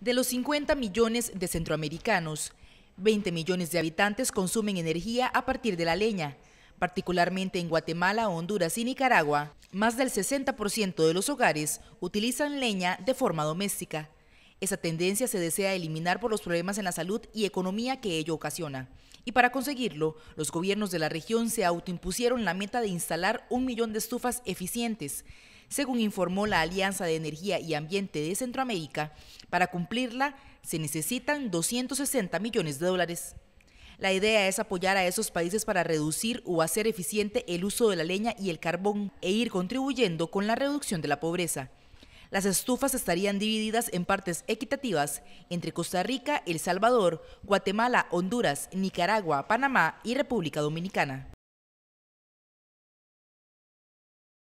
De los 50 millones de centroamericanos, 20 millones de habitantes consumen energía a partir de la leña. Particularmente en Guatemala, Honduras y Nicaragua, más del 60% de los hogares utilizan leña de forma doméstica. Esa tendencia se desea eliminar por los problemas en la salud y economía que ello ocasiona. Y para conseguirlo, los gobiernos de la región se autoimpusieron la meta de instalar un millón de estufas eficientes, según informó la Alianza de Energía y Ambiente de Centroamérica, para cumplirla se necesitan 260 millones de dólares. La idea es apoyar a esos países para reducir o hacer eficiente el uso de la leña y el carbón e ir contribuyendo con la reducción de la pobreza. Las estufas estarían divididas en partes equitativas entre Costa Rica, El Salvador, Guatemala, Honduras, Nicaragua, Panamá y República Dominicana.